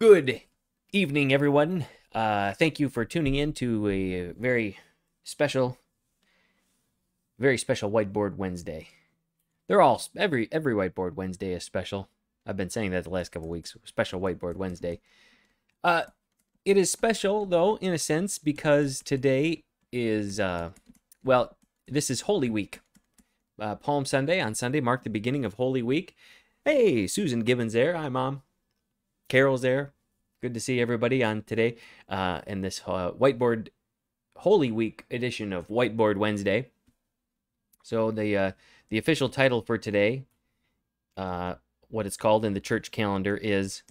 Good evening, everyone. Uh, thank you for tuning in to a very special, very special Whiteboard Wednesday. They're all every every Whiteboard Wednesday is special. I've been saying that the last couple weeks. Special Whiteboard Wednesday. Uh, it is special though, in a sense, because today is uh, well, this is Holy Week. Uh, Palm Sunday on Sunday marked the beginning of Holy Week. Hey, Susan Gibbons there. Hi, Mom. Carol's there. Good to see everybody on today uh, in this uh, Whiteboard Holy Week edition of Whiteboard Wednesday. So the uh, the official title for today, uh, what it's called in the church calendar, is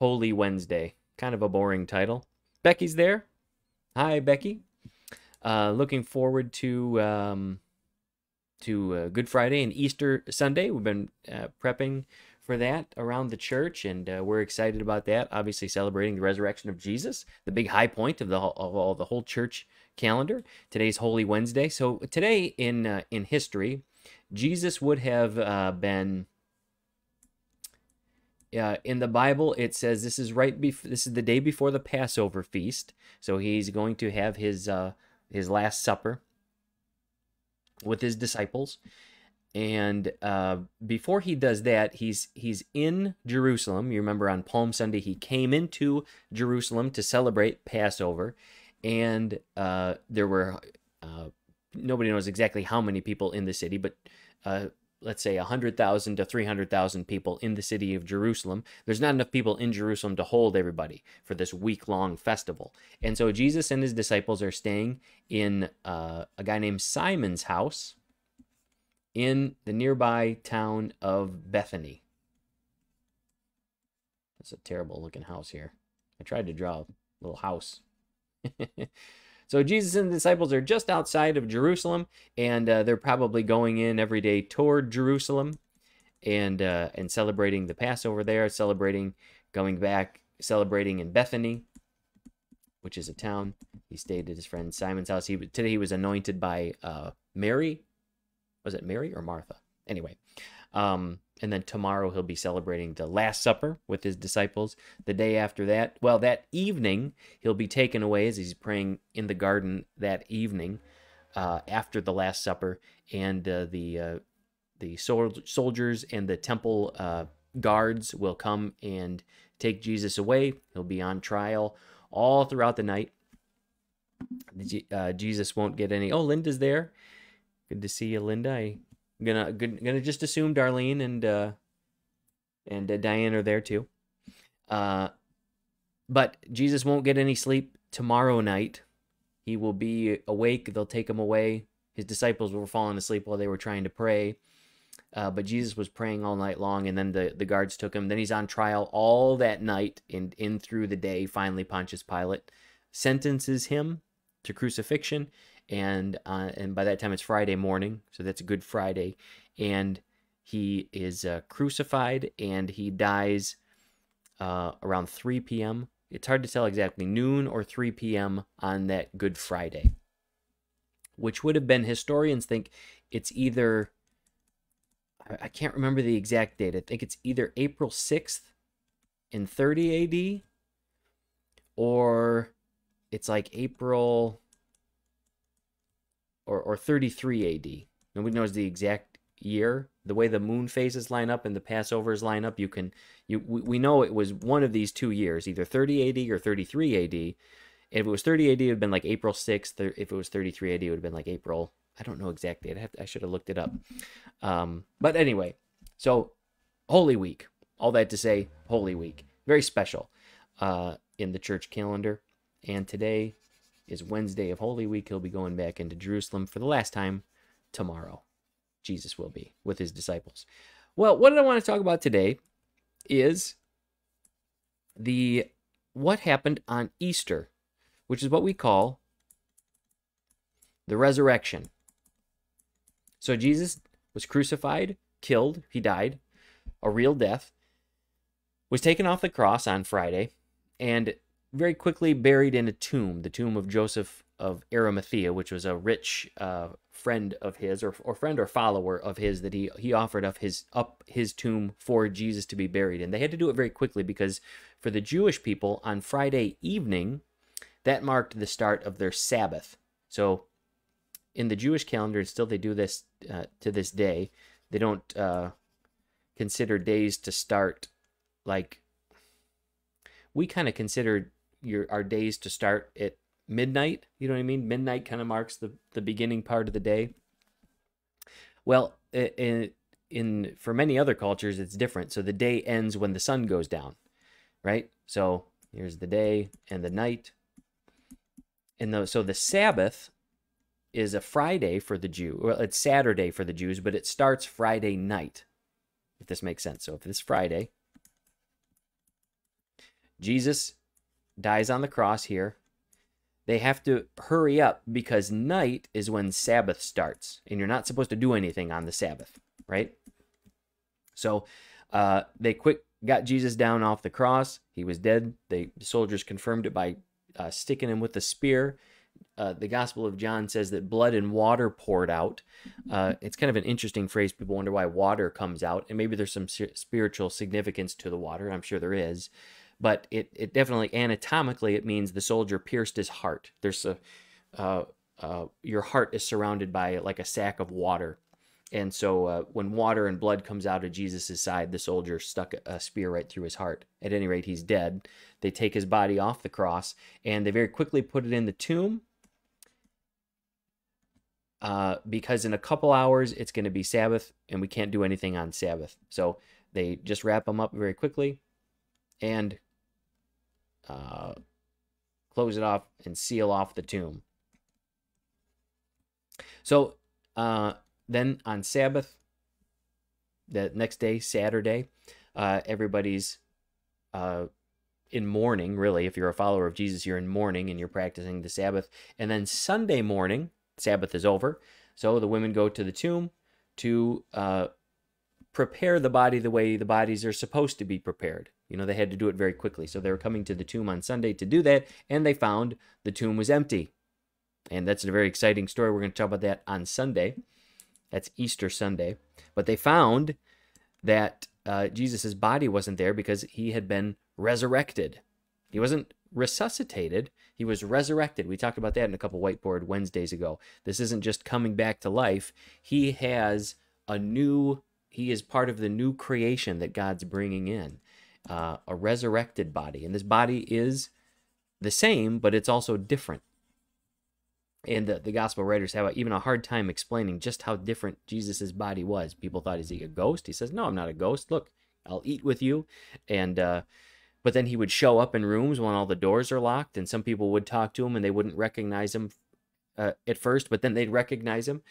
Holy Wednesday. Kind of a boring title. Becky's there. Hi, Becky. Uh, looking forward to um, to uh, Good Friday and Easter Sunday. We've been uh, prepping for that around the church, and uh, we're excited about that. Obviously, celebrating the resurrection of Jesus, the big high point of the of all the whole church calendar. Today's Holy Wednesday. So today in uh, in history, Jesus would have uh, been. Uh, in the Bible, it says this is right before this is the day before the Passover feast. So he's going to have his uh, his last supper with his disciples, and uh, before he does that, he's he's in Jerusalem. You remember on Palm Sunday, he came into Jerusalem to celebrate Passover, and uh, there were uh, nobody knows exactly how many people in the city, but uh, let's say 100,000 to 300,000 people in the city of Jerusalem. There's not enough people in Jerusalem to hold everybody for this week long festival. And so Jesus and his disciples are staying in uh, a guy named Simon's house in the nearby town of Bethany. That's a terrible looking house here. I tried to draw a little house. so Jesus and the disciples are just outside of Jerusalem, and uh, they're probably going in every day toward Jerusalem, and uh, and celebrating the Passover there, celebrating going back, celebrating in Bethany, which is a town. He stayed at his friend Simon's house. He today he was anointed by uh, Mary, was it Mary or Martha? Anyway, um, and then tomorrow he'll be celebrating the Last Supper with his disciples. The day after that, well, that evening he'll be taken away as he's praying in the garden that evening uh, after the Last Supper, and uh, the uh, the sol- soldiers and the temple uh, guards will come and take Jesus away. He'll be on trial all throughout the night. Uh, Jesus won't get any. Oh, Linda's there. Good to see you, Linda. I, gonna gonna just assume Darlene and uh, and uh, Diane are there too. Uh, but Jesus won't get any sleep tomorrow night. He will be awake. They'll take him away. His disciples were falling asleep while they were trying to pray. Uh, but Jesus was praying all night long, and then the, the guards took him. Then he's on trial all that night and in through the day. Finally, Pontius Pilate sentences him to crucifixion, and uh, and by that time it's Friday morning, so that's a Good Friday, and he is uh, crucified and he dies uh, around 3 p.m. It's hard to tell exactly noon or 3 p.m. on that Good Friday, which would have been historians think it's either I can't remember the exact date. I think it's either April 6th in 30 AD or it's like April or, or 33 AD. Nobody knows the exact year. The way the moon phases line up and the Passovers line up, you can you we, we know it was one of these two years, either 30 AD or 33 AD. If it was 30 AD, it would have been like April 6th. If it was 33 AD, it would have been like April. I don't know exact date. I, have to, I should have looked it up. Um, but anyway, so Holy Week. All that to say, Holy Week. Very special uh, in the church calendar. And today is Wednesday of Holy Week. He'll be going back into Jerusalem for the last time tomorrow. Jesus will be with his disciples. Well, what I want to talk about today is the what happened on Easter, which is what we call the resurrection. So Jesus was crucified, killed, he died, a real death, was taken off the cross on Friday, and very quickly buried in a tomb, the tomb of Joseph of Arimathea, which was a rich uh, friend of his or, or friend or follower of his that he he offered up his up his tomb for Jesus to be buried in. They had to do it very quickly because for the Jewish people on Friday evening that marked the start of their Sabbath. So in the Jewish calendar, and still they do this uh, to this day. They don't uh, consider days to start like we kind of consider your our days to start at midnight. You know what I mean? Midnight kind of marks the the beginning part of the day. Well, in in for many other cultures, it's different. So the day ends when the sun goes down, right? So here's the day and the night. And the, so the Sabbath is a Friday for the Jew. Well, it's Saturday for the Jews, but it starts Friday night, if this makes sense. So if this Friday, Jesus dies on the cross here. They have to hurry up because night is when Sabbath starts, and you're not supposed to do anything on the Sabbath, right? So uh, they quick got Jesus down off the cross. He was dead. They, the soldiers confirmed it by uh, sticking him with a spear uh, the Gospel of John says that blood and water poured out. Uh, it's kind of an interesting phrase. People wonder why water comes out, and maybe there's some spiritual significance to the water. I'm sure there is, but it it definitely anatomically it means the soldier pierced his heart. There's a uh, uh your heart is surrounded by like a sack of water, and so uh, when water and blood comes out of Jesus' side, the soldier stuck a spear right through his heart. At any rate, he's dead. They take his body off the cross, and they very quickly put it in the tomb uh, because in a couple hours it's going to be Sabbath and we can't do anything on Sabbath. So they just wrap them up very quickly and uh, close it off and seal off the tomb. So uh, then on Sabbath, the next day, Saturday, uh, everybody's uh, in mourning, really. If you're a follower of Jesus, you're in mourning and you're practicing the Sabbath. And then Sunday morning, Sabbath is over. So the women go to the tomb to uh, prepare the body the way the bodies are supposed to be prepared. You know, they had to do it very quickly. So they were coming to the tomb on Sunday to do that, and they found the tomb was empty. And that's a very exciting story. We're going to talk about that on Sunday. That's Easter Sunday. But they found that uh, Jesus' body wasn't there because he had been resurrected. He wasn't resuscitated, he was resurrected. We talked about that in a couple whiteboard Wednesdays ago. This isn't just coming back to life. He has a new, he is part of the new creation that God's bringing in, uh, a resurrected body. And this body is the same, but it's also different. And the, the gospel writers have even a hard time explaining just how different Jesus' body was. People thought, is he a ghost? He says, no, I'm not a ghost. Look, I'll eat with you. And, uh, but then he would show up in rooms when all the doors are locked, and some people would talk to him and they wouldn't recognize him uh, at first, but then they'd recognize him.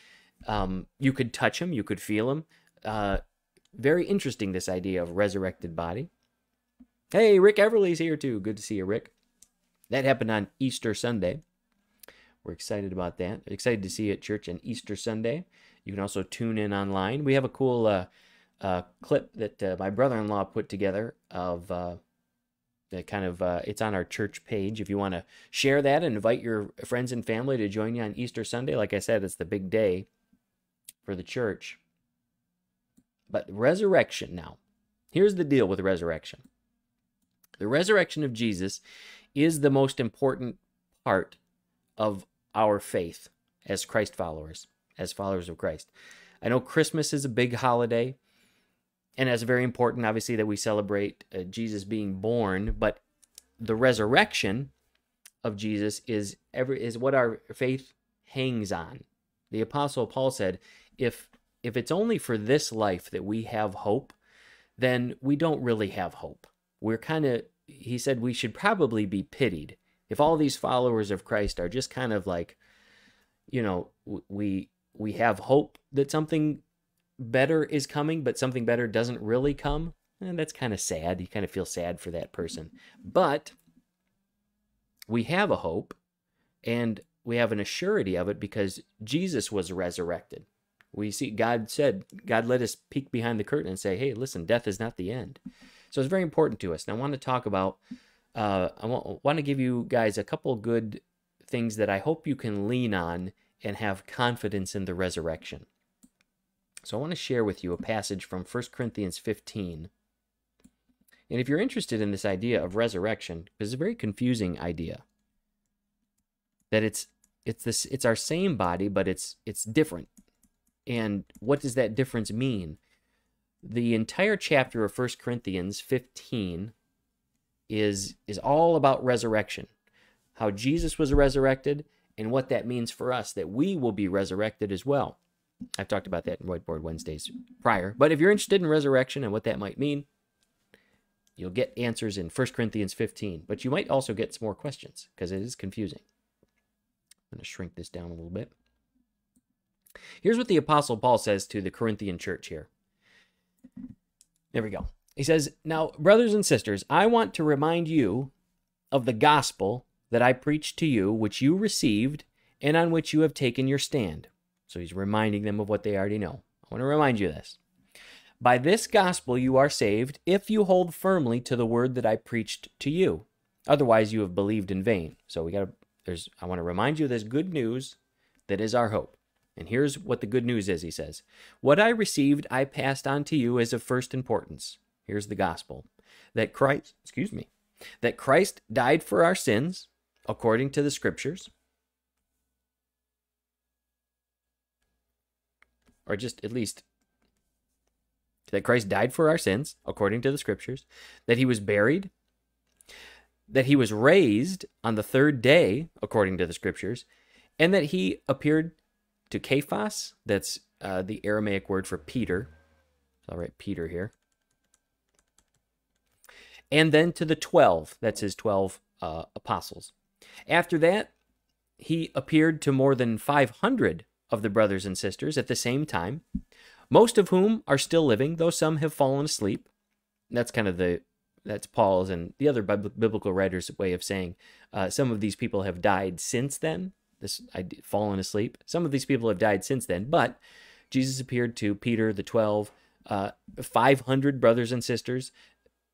Um, you could touch him, you could feel him. Uh, very interesting, this idea of resurrected body. Hey, Rick Everly's here too. Good to see you, Rick. That happened on Easter Sunday. We're excited about that. Excited to see you at church on Easter Sunday. You can also tune in online. We have a cool uh, uh, clip that uh, my brother-in-law put together of uh, kind of uh, it's on our church page if you want to share that and invite your friends and family to join you on easter sunday like i said it's the big day for the church but resurrection now here's the deal with resurrection the resurrection of jesus is the most important part of our faith as christ followers as followers of christ i know christmas is a big holiday and it's very important, obviously, that we celebrate uh, Jesus being born, but the resurrection of Jesus is every is what our faith hangs on. The apostle Paul said, if if it's only for this life that we have hope, then we don't really have hope. We're kind of he said we should probably be pitied. If all these followers of Christ are just kind of like you know, we we have hope that something better is coming, but something better doesn't really come, and that's kind of sad. You kind of feel sad for that person. But we have a hope, and we have an assurity of it because Jesus was resurrected. We see God said, God let us peek behind the curtain and say, hey, listen, death is not the end. So it's very important to us. And I want to talk about, uh, I want, want to give you guys a couple good things that I hope you can lean on and have confidence in the resurrection. So I want to share with you a passage from 1 Corinthians 15. And if you're interested in this idea of resurrection, because it's a very confusing idea. That it's it's this it's our same body, but it's it's different. And what does that difference mean? The entire chapter of 1 Corinthians 15 is is all about resurrection. How Jesus was resurrected and what that means for us that we will be resurrected as well. I've talked about that in Whiteboard Wednesdays prior. But if you're interested in resurrection and what that might mean, you'll get answers in 1 Corinthians 15. But you might also get some more questions because it is confusing. I'm going to shrink this down a little bit. Here's what the Apostle Paul says to the Corinthian church here. There we go. He says, Now, brothers and sisters, I want to remind you of the gospel that I preached to you, which you received, and on which you have taken your stand. So he's reminding them of what they already know. I want to remind you this. By this gospel you are saved if you hold firmly to the word that I preached to you. Otherwise you have believed in vain. So we got to there's I want to remind you of this good news that is our hope. And here's what the good news is, he says. What I received I passed on to you as of first importance. Here's the gospel. That Christ, excuse me, that Christ died for our sins according to the scriptures or just at least that Christ died for our sins, according to the scriptures, that he was buried, that he was raised on the third day, according to the scriptures, and that he appeared to Cephas, that's uh, the Aramaic word for Peter. I'll write Peter here. And then to the 12, that's his 12 uh, apostles. After that, he appeared to more than 500 of the brothers and sisters at the same time, most of whom are still living, though some have fallen asleep. That's kind of the that's Paul's and the other biblical writers' way of saying uh, some of these people have died since then. This I'd fallen asleep. Some of these people have died since then, but Jesus appeared to Peter, the twelve, uh, five hundred brothers and sisters.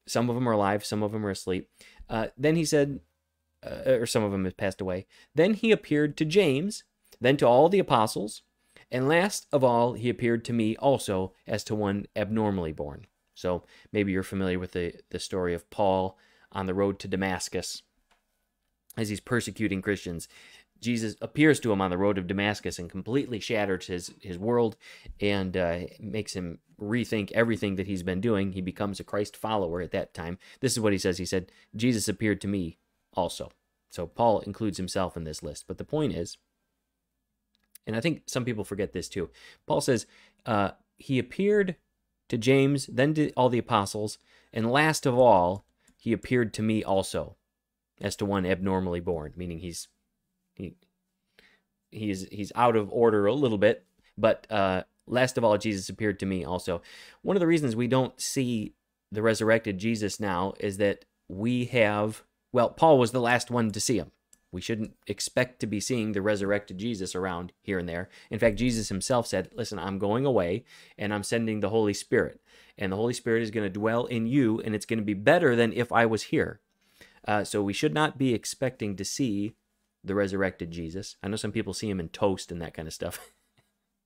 Some of them are alive, some of them are asleep. Uh, then he said, uh, or some of them have passed away. Then he appeared to James, then to all the apostles, and last of all, he appeared to me also as to one abnormally born. So maybe you're familiar with the, the story of Paul on the road to Damascus as he's persecuting Christians. Jesus appears to him on the road of Damascus and completely shatters his, his world and uh, makes him rethink everything that he's been doing. He becomes a Christ follower at that time. This is what he says. He said, Jesus appeared to me also. So Paul includes himself in this list. But the point is, and I think some people forget this too. Paul says, uh, He appeared to James, then to all the apostles, and last of all, He appeared to me also, as to one abnormally born, meaning he's he he's he's out of order a little bit, but uh, last of all, Jesus appeared to me also. One of the reasons we don't see the resurrected Jesus now is that we have well, Paul was the last one to see him. We shouldn't expect to be seeing the resurrected Jesus around here and there. In fact, Jesus himself said, Listen, I'm going away and I'm sending the Holy Spirit. And the Holy Spirit is going to dwell in you, and it's going to be better than if I was here. Uh, so we should not be expecting to see the resurrected Jesus. I know some people see him in toast and that kind of stuff.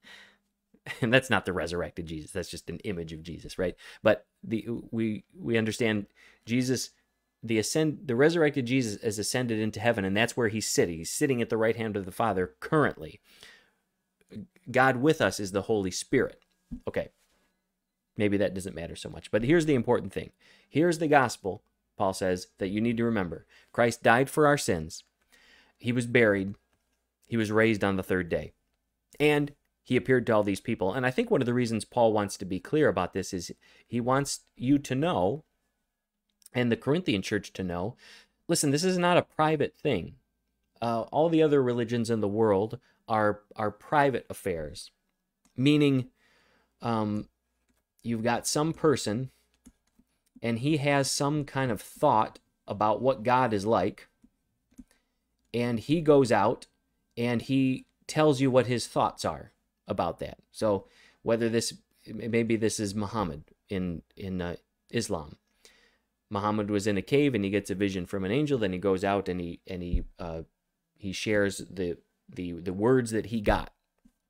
and that's not the resurrected Jesus. That's just an image of Jesus, right? But the we we understand Jesus the ascend the resurrected Jesus has ascended into heaven, and that's where he's sitting. He's sitting at the right hand of the Father currently. God with us is the Holy Spirit. Okay. Maybe that doesn't matter so much. But here's the important thing. Here's the gospel, Paul says, that you need to remember. Christ died for our sins. He was buried. He was raised on the third day. And he appeared to all these people. And I think one of the reasons Paul wants to be clear about this is he wants you to know and the Corinthian church to know listen, this is not a private thing. Uh, all the other religions in the world are are private affairs, meaning um, you've got some person and he has some kind of thought about what God is like, and he goes out and he tells you what his thoughts are about that. So whether this maybe this is Muhammad in in uh, Islam, Muhammad was in a cave and he gets a vision from an angel. Then he goes out and he and he uh, he shares the the the words that he got.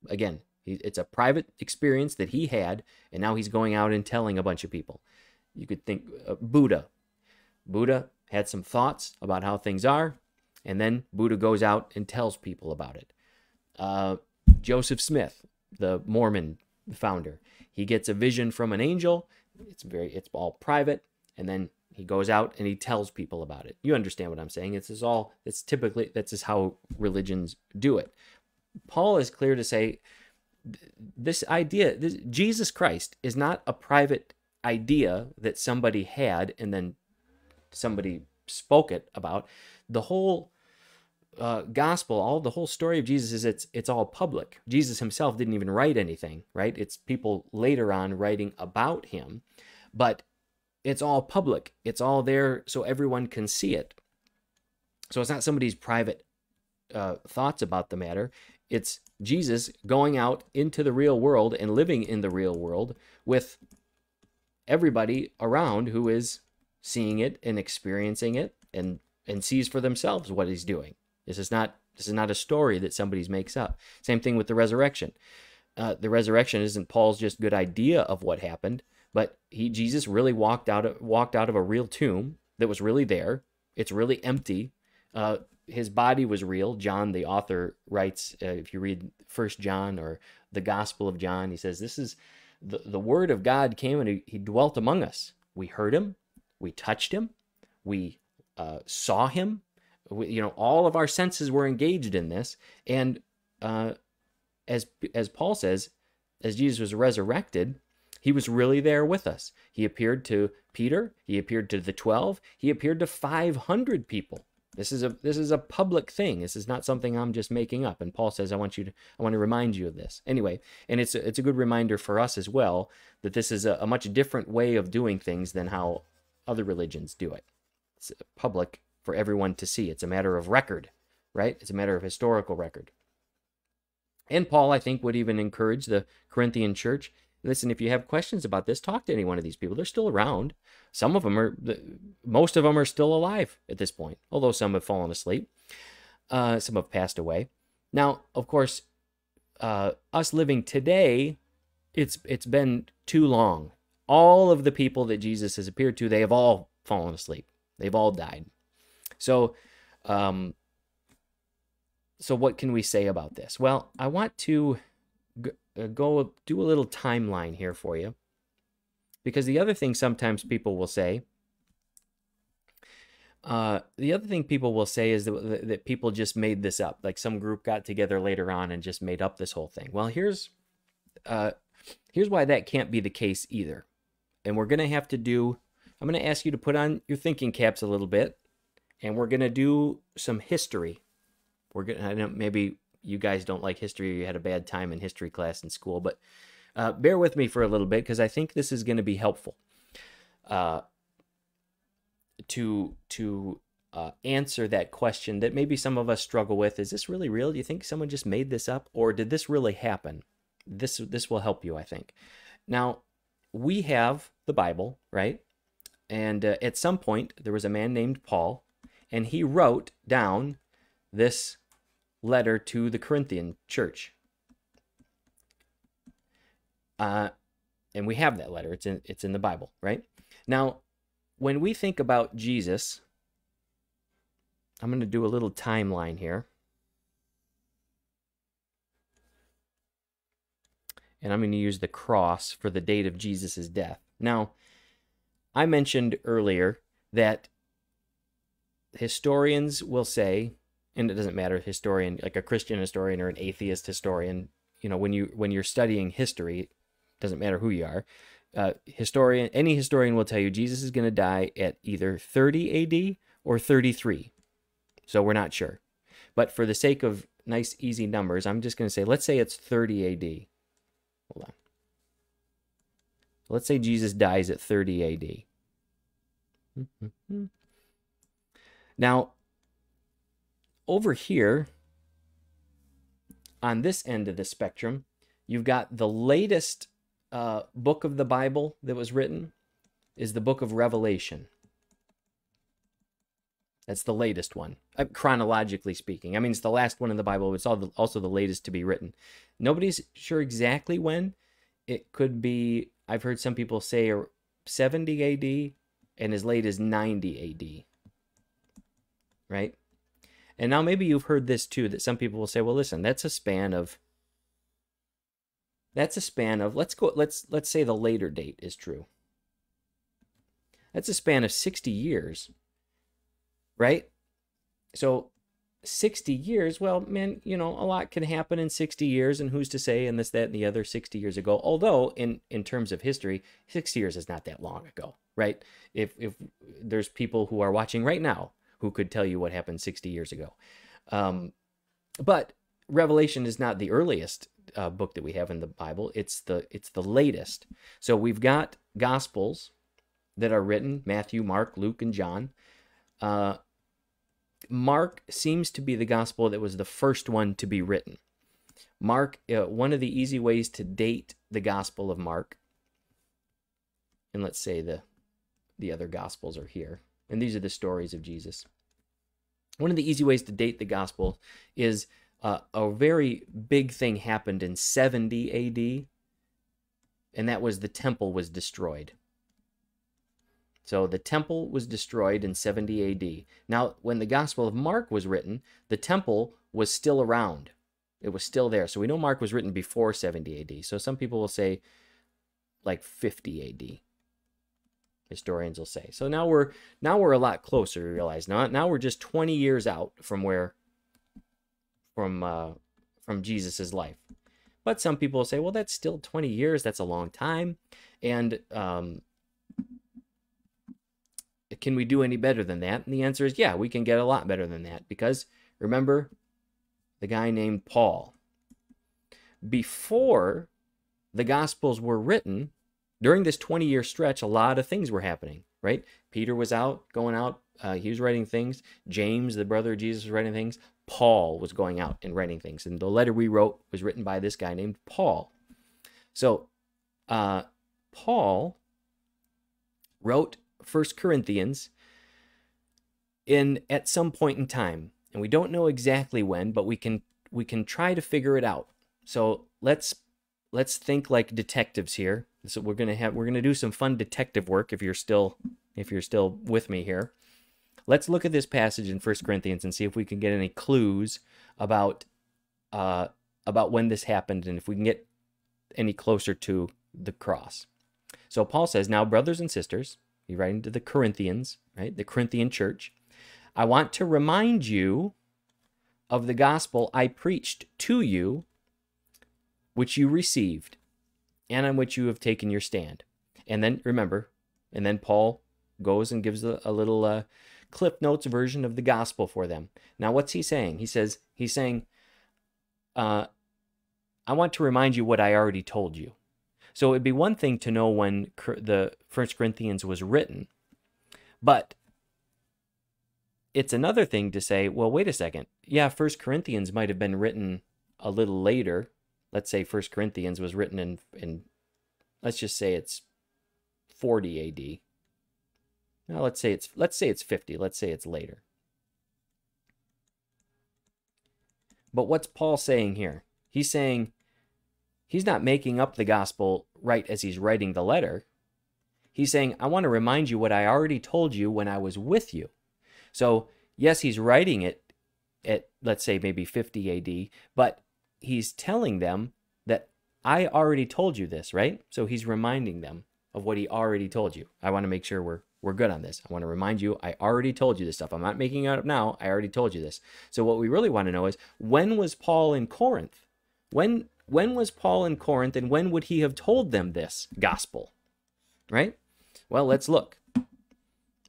Again, it's a private experience that he had, and now he's going out and telling a bunch of people. You could think uh, Buddha. Buddha had some thoughts about how things are, and then Buddha goes out and tells people about it. Uh, Joseph Smith, the Mormon founder, he gets a vision from an angel. It's very, it's all private, and then he goes out and he tells people about it. You understand what I'm saying? It's is all. It's typically that's just how religions do it. Paul is clear to say this idea, this, Jesus Christ, is not a private idea that somebody had and then somebody spoke it about. The whole uh, gospel, all the whole story of Jesus is it's it's all public. Jesus himself didn't even write anything, right? It's people later on writing about him, but it's all public. It's all there so everyone can see it. So it's not somebody's private uh, thoughts about the matter. It's Jesus going out into the real world and living in the real world with everybody around who is seeing it and experiencing it and and sees for themselves what he's doing. This is not this is not a story that somebody makes up. Same thing with the resurrection. Uh, the resurrection isn't Paul's just good idea of what happened, but he Jesus really walked out of, walked out of a real tomb that was really there. It's really empty. Uh, his body was real. John, the author, writes, uh, if you read First John or the Gospel of John, he says, "This is the, the Word of God came and he, he dwelt among us. We heard him, we touched him, we uh, saw him. You know, all of our senses were engaged in this. And uh, as as Paul says, as Jesus was resurrected, he was really there with us. He appeared to Peter. He appeared to the twelve. He appeared to five hundred people." This is a this is a public thing. This is not something I'm just making up. And Paul says, I want you to I want to remind you of this. Anyway, and it's a, it's a good reminder for us as well that this is a, a much different way of doing things than how other religions do it. It's public for everyone to see. It's a matter of record, right? It's a matter of historical record. And Paul, I think, would even encourage the Corinthian church listen, if you have questions about this, talk to any one of these people. They're still around. Some of them are, most of them are still alive at this point, although some have fallen asleep. Uh, some have passed away. Now, of course, uh, us living today, it's it's been too long. All of the people that Jesus has appeared to, they have all fallen asleep. They've all died. So, um, so what can we say about this? Well, I want to uh, go do a little timeline here for you. Because the other thing sometimes people will say, uh, the other thing people will say is that, that people just made this up. Like some group got together later on and just made up this whole thing. Well, here's uh, here's why that can't be the case either. And we're gonna have to do. I'm gonna ask you to put on your thinking caps a little bit, and we're gonna do some history. We're gonna I know maybe you guys don't like history or you had a bad time in history class in school, but uh, bear with me for a little bit because I think this is going to be helpful uh, to to uh, answer that question that maybe some of us struggle with. Is this really real? Do you think someone just made this up, or did this really happen? This this will help you, I think. Now we have the Bible, right? And uh, at some point there was a man named Paul, and he wrote down this letter to the Corinthian church. Uh, and we have that letter. It's in it's in the Bible, right? Now, when we think about Jesus, I'm going to do a little timeline here. And I'm going to use the cross for the date of Jesus' death. Now, I mentioned earlier that historians will say and it doesn't matter historian like a christian historian or an atheist historian you know when you when you're studying history it doesn't matter who you are uh, historian any historian will tell you jesus is going to die at either 30 ad or 33 so we're not sure. But for the sake of nice easy numbers i'm just going to say let's say it's 30 ad hold on. Let's say jesus dies at 30 ad hmm, hmm, hmm. Now over here, on this end of the spectrum, you've got the latest uh, book of the Bible that was written is the book of Revelation. That's the latest one, uh, chronologically speaking. I mean, it's the last one in the Bible. It's also the latest to be written. Nobody's sure exactly when. It could be. I've heard some people say 70 AD and as late as 90 AD. Right? And now maybe you've heard this too that some people will say, well, listen, that's a span of that's a span of let's go let's let's say the later date is true. That's a span of 60 years. Right? So 60 years, well, man, you know, a lot can happen in 60 years, and who's to say, and this, that, and the other 60 years ago. Although, in in terms of history, 60 years is not that long ago, right? If if there's people who are watching right now who could tell you what happened 60 years ago, um, but Revelation is not the earliest uh, book that we have in the Bible. It's the it's the latest. So we've got Gospels that are written: Matthew, Mark, Luke, and John. Uh, Mark seems to be the gospel that was the first one to be written. Mark, uh, one of the easy ways to date the gospel of Mark, and let's say the the other gospels are here, and these are the stories of Jesus. One of the easy ways to date the gospel is uh, a very big thing happened in 70 AD, and that was the temple was destroyed. So the temple was destroyed in 70 AD. Now, when the Gospel of Mark was written, the temple was still around. It was still there. So we know Mark was written before 70 AD. So some people will say like 50 AD. Historians will say. So now we're now we're a lot closer. We realize now now we're just 20 years out from where from uh, from Jesus's life. But some people will say, well, that's still 20 years. That's a long time. And um, can we do any better than that? And the answer is yeah, we can get a lot better than that because remember the guy named Paul. Before the Gospels were written, during this 20 year stretch, a lot of things were happening, right? Peter was out, going out, uh, he was writing things. James, the brother of Jesus, was writing things. Paul was going out and writing things. And the letter we wrote was written by this guy named Paul. So, uh, Paul wrote First Corinthians in at some point in time, and we don't know exactly when, but we can we can try to figure it out. So let's let's think like detectives here. So we're gonna have we're gonna do some fun detective work if you're still if you're still with me here. Let's look at this passage in First Corinthians and see if we can get any clues about uh, about when this happened and if we can get any closer to the cross. So Paul says, "Now, brothers and sisters, He's writing to the Corinthians, right? The Corinthian church. I want to remind you of the gospel I preached to you, which you received, and on which you have taken your stand. And then remember, and then Paul goes and gives a, a little uh, Notes version of the gospel for them. Now, what's he saying? He says, he's saying, uh, I want to remind you what I already told you. So it'd be one thing to know when the First Corinthians was written, but it's another thing to say, well, wait a second. Yeah, First Corinthians might have been written a little later. Let's say First Corinthians was written in in let's just say it's 40 AD. Now let's say it's let's say it's 50. Let's say it's later. But what's Paul saying here? He's saying he's not making up the gospel right as he's writing the letter. He's saying, I want to remind you what I already told you when I was with you. So, yes, he's writing it at, let's say, maybe 50 AD, but he's telling them that I already told you this, right? So he's reminding them of what he already told you. I want to make sure we're we're good on this. I want to remind you, I already told you this stuff. I'm not making it up now. I already told you this. So what we really want to know is when was Paul in Corinth? When when was Paul in Corinth and when would he have told them this gospel? Right? Well, let's look.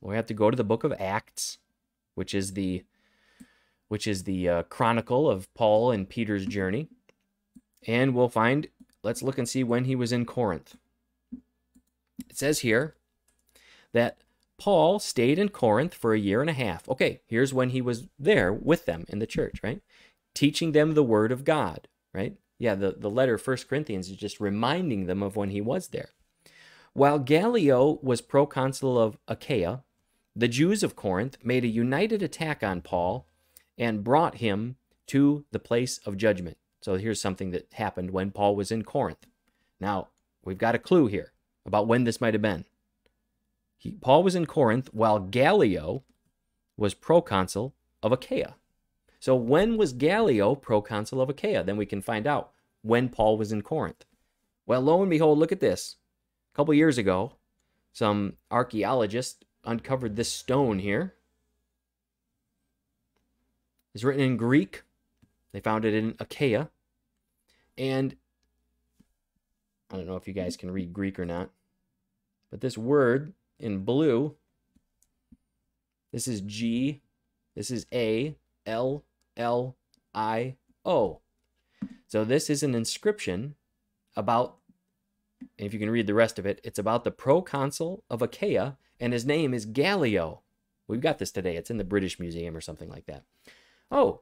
We have to go to the book of Acts, which is the which is the uh, chronicle of Paul and Peter's journey. And we'll find let's look and see when he was in Corinth. It says here that Paul stayed in Corinth for a year and a half. Okay, here's when he was there with them in the church, right? Teaching them the word of God, right? Yeah, the, the letter First Corinthians is just reminding them of when he was there. While Gallio was proconsul of Achaia, the Jews of Corinth made a united attack on Paul and brought him to the place of judgment. So here's something that happened when Paul was in Corinth. Now, we've got a clue here about when this might have been. He, Paul was in Corinth while Gallio was proconsul of Achaia. So when was Gallio proconsul of Achaia? Then we can find out when Paul was in Corinth. Well, lo and behold, look at this. A couple years ago, some archaeologists uncovered this stone here. It's written in Greek. They found it in Achaia. And I don't know if you guys can read Greek or not, but this word in blue, this is G, this is A, L, L, I, O. So this is an inscription about, if you can read the rest of it, it's about the proconsul of Achaia, and his name is Gallio. We've got this today. It's in the British Museum or something like that. Oh,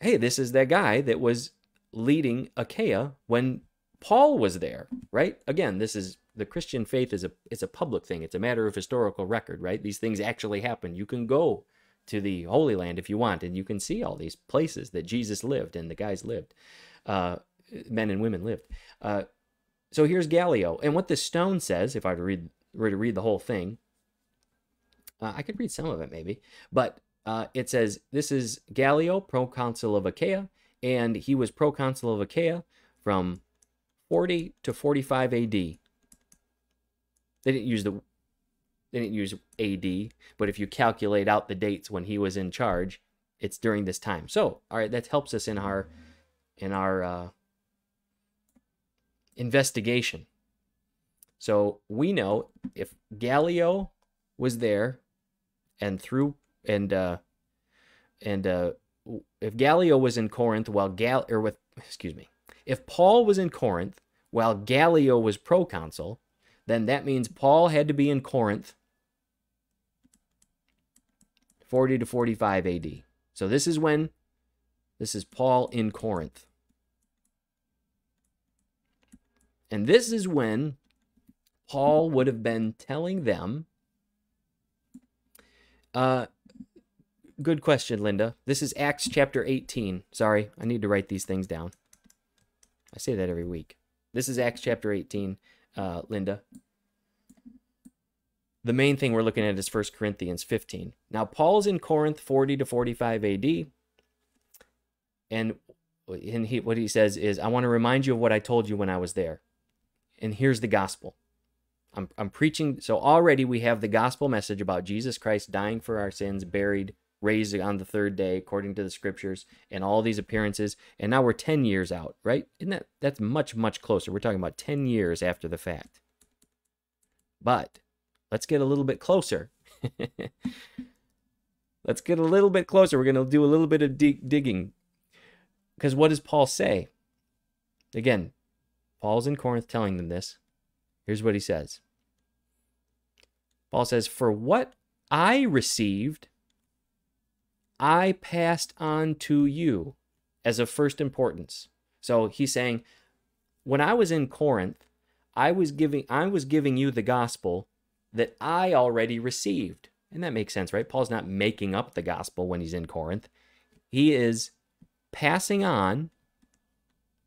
hey, this is that guy that was leading Achaia when Paul was there, right? Again, this is the Christian faith is a it's a public thing. It's a matter of historical record, right? These things actually happen. You can go to the Holy Land if you want, and you can see all these places that Jesus lived and the guys lived, uh, men and women lived. Uh, so here's Gallio, and what this stone says, if I were to read were to read the whole thing, uh, I could read some of it maybe, but uh, it says this is Gallio, proconsul of Achaia, and he was proconsul of Achaia from 40 to 45 AD. They didn't use the they didn't use AD, but if you calculate out the dates when he was in charge, it's during this time. So, all right, that helps us in our in our uh, investigation. So we know if Gallio was there, and through and uh, and uh, if Gallio was in Corinth while Gal or with excuse me, if Paul was in Corinth while Gallio was proconsul, then that means Paul had to be in Corinth 40 to 45 AD. So this is when this is Paul in Corinth. And this is when Paul would have been telling them uh good question, Linda. This is Acts chapter 18. Sorry, I need to write these things down. I say that every week. This is Acts chapter 18, uh, Linda the main thing we're looking at is 1 Corinthians 15. Now, Paul's in Corinth 40 to 45 AD. And, and he, what he says is, I want to remind you of what I told you when I was there. And here's the gospel. I'm, I'm preaching. So already we have the gospel message about Jesus Christ dying for our sins, buried, raised on the third day, according to the scriptures, and all these appearances. And now we're 10 years out, right? Isn't that, that's much, much closer. We're talking about 10 years after the fact. But let's get a little bit closer. let's get a little bit closer. We're going to do a little bit of dig- digging. Because what does Paul say? Again, Paul's in Corinth telling them this. Here's what he says Paul says, For what I received, I passed on to you as of first importance. So he's saying, when I was in Corinth, I was giving I was giving you the gospel that I already received. And that makes sense, right? Paul's not making up the gospel when he's in Corinth. He is passing on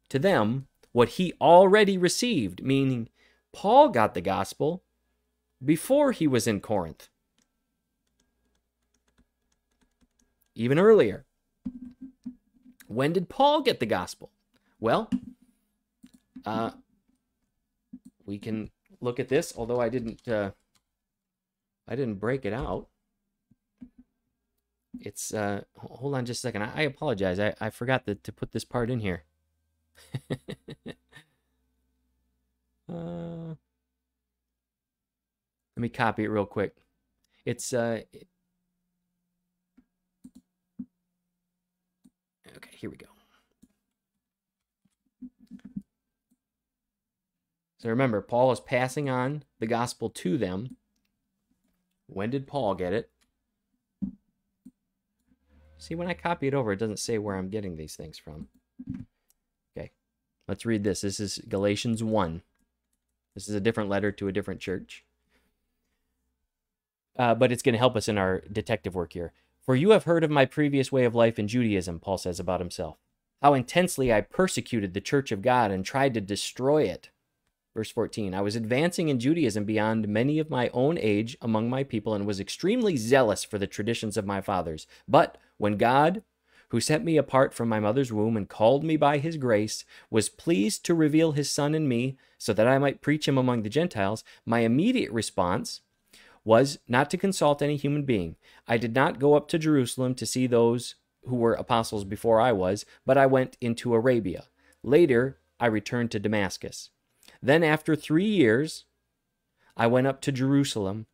to them what he already received, meaning Paul got the gospel before he was in Corinth. Even earlier. When did Paul get the gospel? Well, uh, we can look at this, although I didn't uh, I didn't break it out. It's, uh, hold on just a second. I, I apologize. I, I forgot to, to put this part in here. uh, let me copy it real quick. It's, uh, okay, here we go. So remember, Paul is passing on the gospel to them when did Paul get it? See, when I copy it over, it doesn't say where I'm getting these things from. Okay, let's read this. This is Galatians 1. This is a different letter to a different church. uh, but it's going to help us in our detective work here. For you have heard of my previous way of life in Judaism, Paul says about himself. How intensely I persecuted the church of God and tried to destroy it. Verse 14 I was advancing in Judaism beyond many of my own age among my people and was extremely zealous for the traditions of my fathers. But when God, who set me apart from my mother's womb and called me by his grace, was pleased to reveal his Son in me so that I might preach him among the Gentiles, my immediate response was not to consult any human being. I did not go up to Jerusalem to see those who were apostles before I was, but I went into Arabia. Later, I returned to Damascus. Then, after three years, I went up to Jerusalem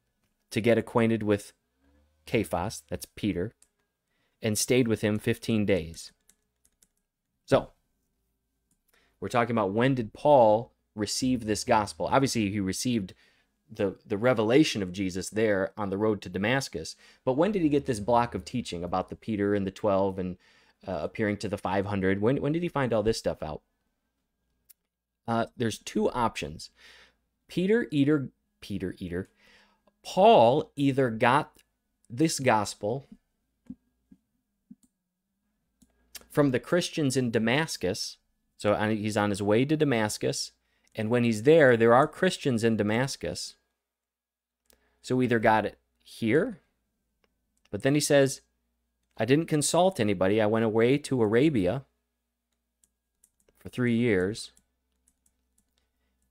to get acquainted with Cephas, that's Peter, and stayed with him 15 days. So, we're talking about when did Paul receive this gospel? Obviously, he received the the revelation of Jesus there on the road to Damascus. But when did he get this block of teaching about the Peter and the 12 and uh, appearing to the 500? When when did he find all this stuff out? Uh, there's two options. Peter Eater Peter Eater Paul either got this gospel from the Christians in Damascus. So he's on his way to Damascus. And when he's there, there are Christians in Damascus so we either got it here, but then he says, I didn't consult anybody. I went away to Arabia for three years.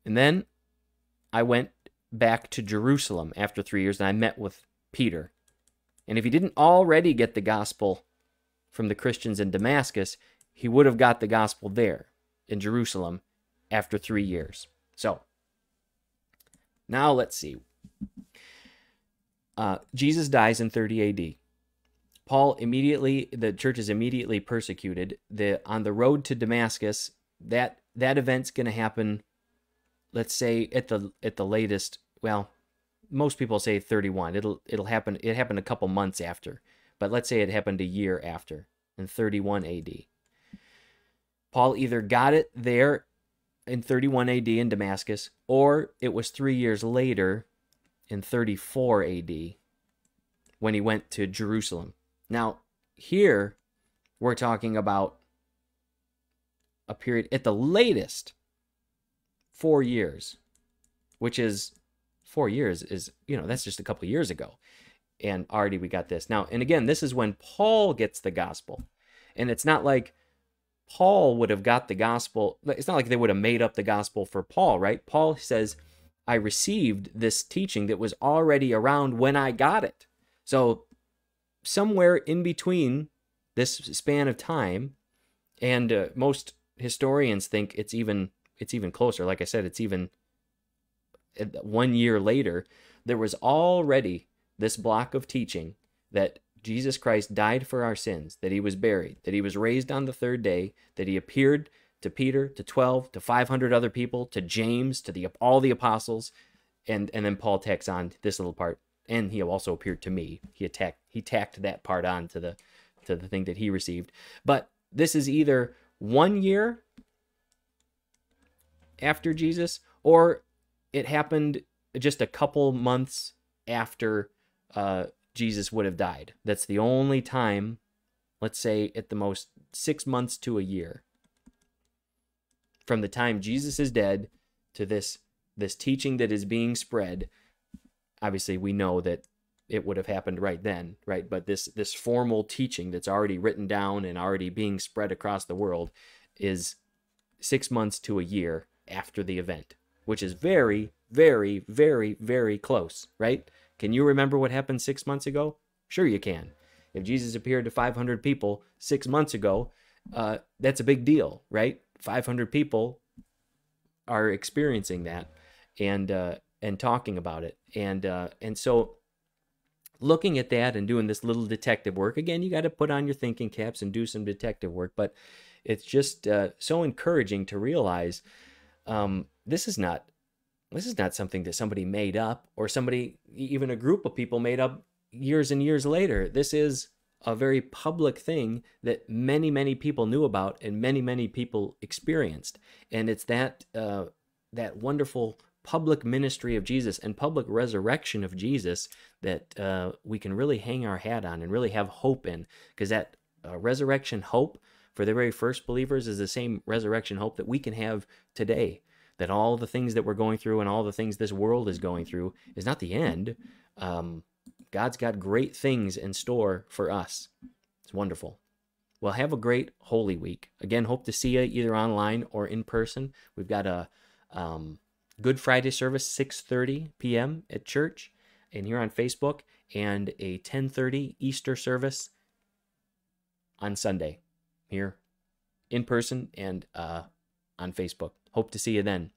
And then I went back to Jerusalem after three years and I met with Peter. And if he didn't already get the gospel from the Christians in Damascus, he would have got the gospel there in Jerusalem after three years. So now let's see. Uh, Jesus dies in 30 AD. Paul immediately, the church is immediately persecuted. The on the road to Damascus, that that event's going to happen. Let's say at the at the latest. Well, most people say 31. It'll it'll happen. It happened a couple months after, but let's say it happened a year after in 31 AD. Paul either got it there in 31 AD in Damascus, or it was three years later in 34 AD when he went to Jerusalem. Now, here we're talking about a period at the latest four years, which is four years is, you know, that's just a couple years ago. And already we got this. Now, and again, this is when Paul gets the gospel. And it's not like Paul would have got the gospel. It's not like they would have made up the gospel for Paul, right? Paul says, I received this teaching that was already around when I got it. So, somewhere in between this span of time, and uh, most historians think it's even it's even closer. Like I said, it's even one year later. There was already this block of teaching that Jesus Christ died for our sins, that he was buried, that he was raised on the third day, that he appeared to Peter, to 12, to 500 other people, to James, to the all the apostles, and and then Paul tacks on this little part, and he also appeared to me. He attacked he tacked that part on to the to the thing that he received. But this is either one year after Jesus, or it happened just a couple months after uh, Jesus would have died. That's the only time, let's say at the most six months to a year from the time Jesus is dead to this this teaching that is being spread obviously we know that it would have happened right then right? But this this formal teaching that's already written down and already being spread across the world is 6 months to a year after the event which is very very very very close right? Can you remember what happened 6 months ago? Sure you can. If Jesus appeared to 500 people 6 months ago uh, that's a big deal right 500 people are experiencing that and uh, and talking about it. And uh, and so looking at that and doing this little detective work again you got to put on your thinking caps and do some detective work but it's just uh, so encouraging to realize um, this is not this is not something that somebody made up or somebody even a group of people made up years and years later. This is a very public thing that many many people knew about and many many people experienced and it's that uh, that wonderful public ministry of Jesus and public resurrection of Jesus that uh, we can really hang our hat on and really have hope in. Because that uh, resurrection hope for the very first believers is the same resurrection hope that we can have today. That all the things that we're going through and all the things this world is going through is not the end. Um, God's got great things in store for us. It's wonderful. Well, have a great Holy Week. Again, hope to see you either online or in person. We've got a um, Good Friday service, 6:30 p.m. at church, and here on Facebook, and a 10:30 Easter service on Sunday here in person and uh, on Facebook. Hope to see you then.